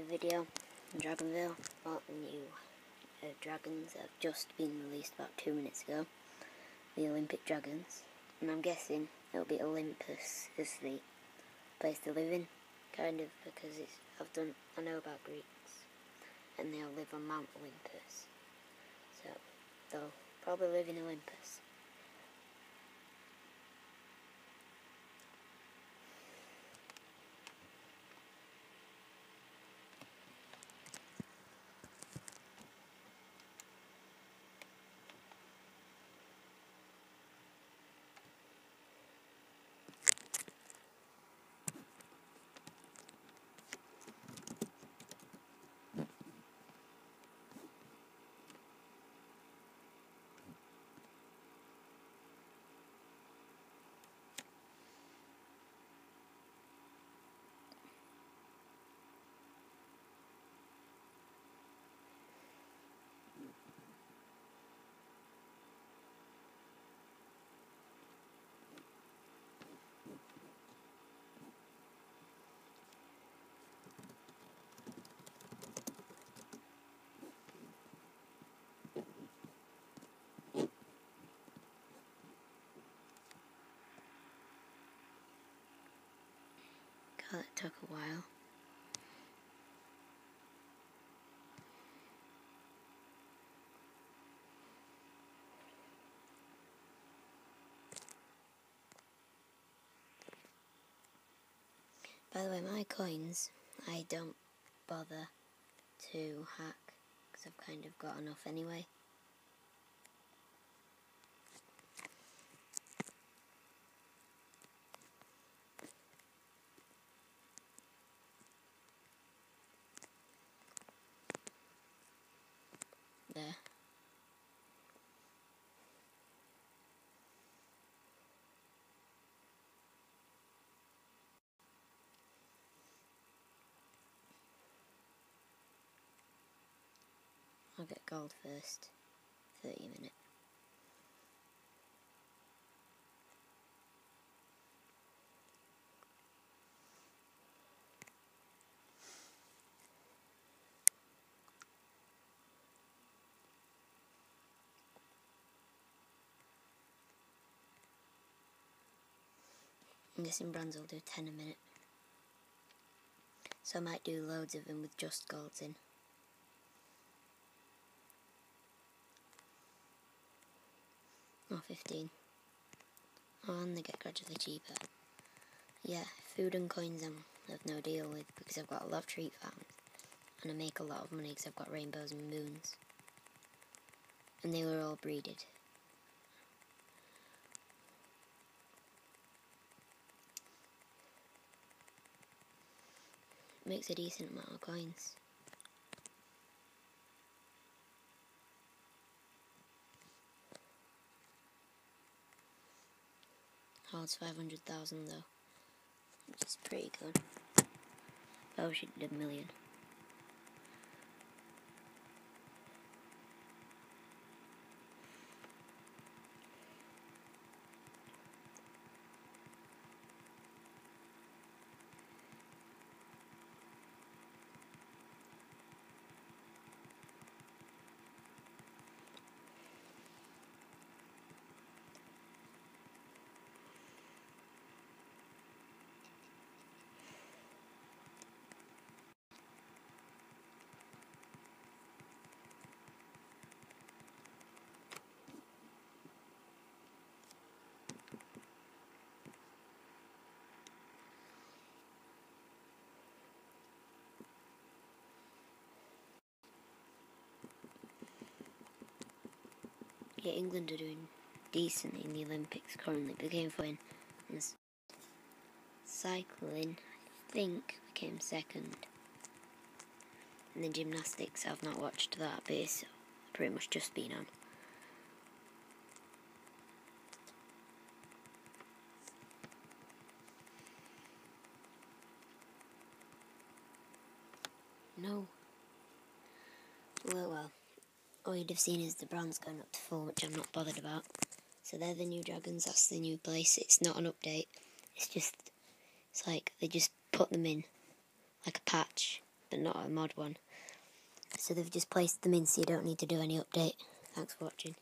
video in DragonVale about the new uh, dragons that have just been released about two minutes ago. The Olympic Dragons. And I'm guessing it'll be Olympus as the place to live in, kind of, because it's I've done I know about Greeks and they'll live on Mount Olympus. So they'll probably live in Olympus. God, it took a while. By the way, my coins, I don't bother to hack because I've kind of got enough anyway. There. I'll get gold first. 30 minute. I'm guessing bronze will do 10 a minute. So I might do loads of them with just golds in. Or 15. Oh, and they get gradually cheaper. Yeah, food and coins I'm, I've no deal with because I've got a lot of treat farms. And I make a lot of money because I've got rainbows and moons. And they were all breeded. Makes a decent amount of coins. Oh, it's 500,000 though. Which is pretty good. Oh, she did a million. Yeah, England are doing decent in the Olympics currently. They came for in cycling, I think, came second. And then gymnastics, I've not watched that, but it's pretty much just been on. No. Well, well. All you'd have seen is the bronze going up to 4, which I'm not bothered about. So they're the new dragons, that's the new place. It's not an update. It's just, it's like they just put them in, like a patch. but not a mod one. So they've just placed them in so you don't need to do any update. Thanks for watching.